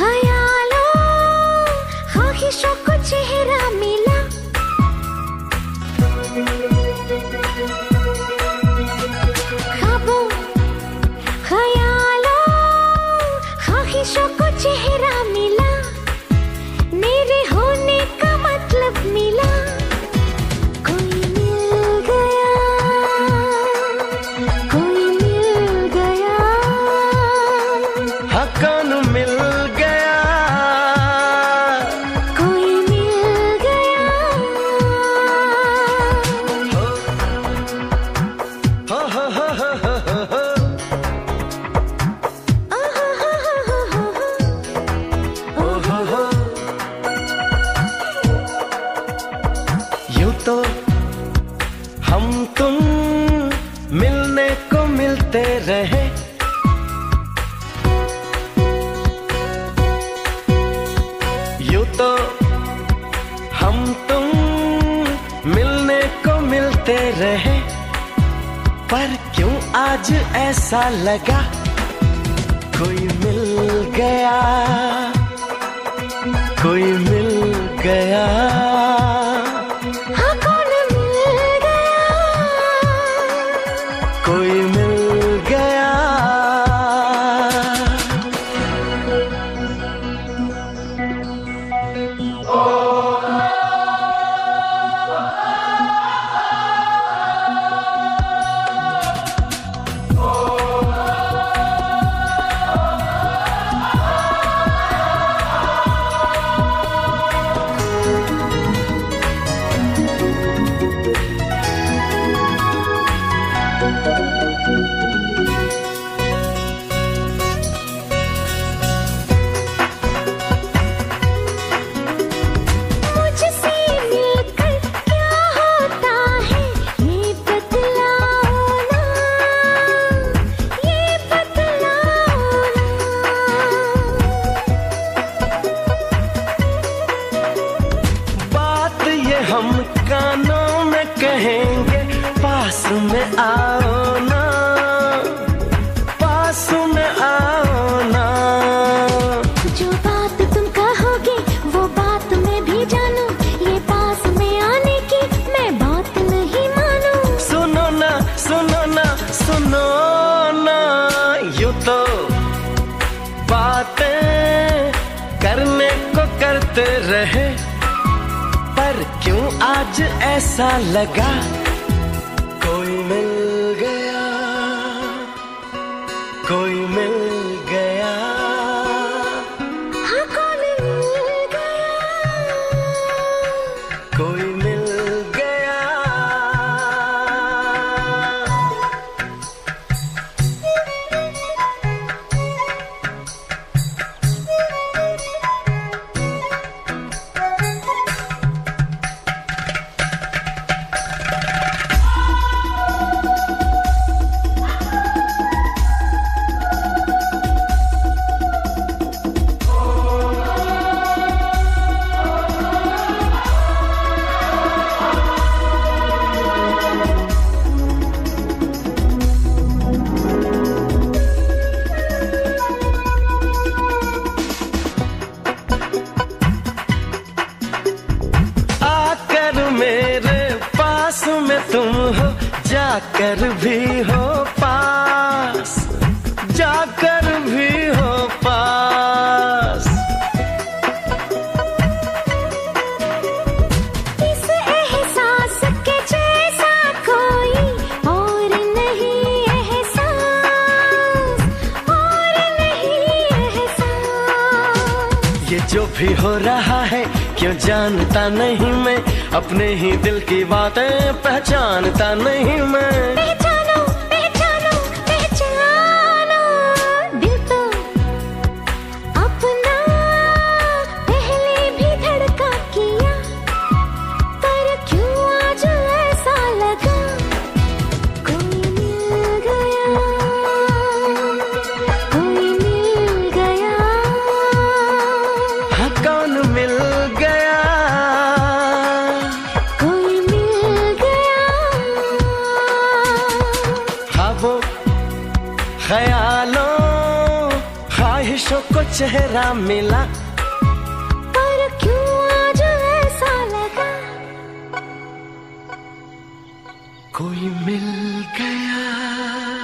Hi तुम मिलने को मिलते रहे। यू तो हम तुम मिलने को मिलते रहे। पर क्यों आज ऐसा लगा? कोई मिल गया कोई मिल हम कानों में कहेंगे पास में आओ ना पास में आओ ना। जो बात तुम कहोगे वो बात मैं भी जानू। ये पास में आने की मैं बात नहीं मानू। सुनो ना सुनो ना सुनो ना यू तो बातें करने को करते रहे। आज ऐसा लगा में तुम हो जाकर भी हो पास जाकर भी हो पास। इस एहसास के जैसा कोई और नहीं एहसास और नहीं एहसास। ये जो भी हो रहा है क्यों जानता नहीं मैं? अपने ही दिल की बातें पहचानता नहीं मैं। ख्यालों ख्वाहिशों को चेहरा मिला। पर क्यों आज ऐसा लगा? कोई मिल गया।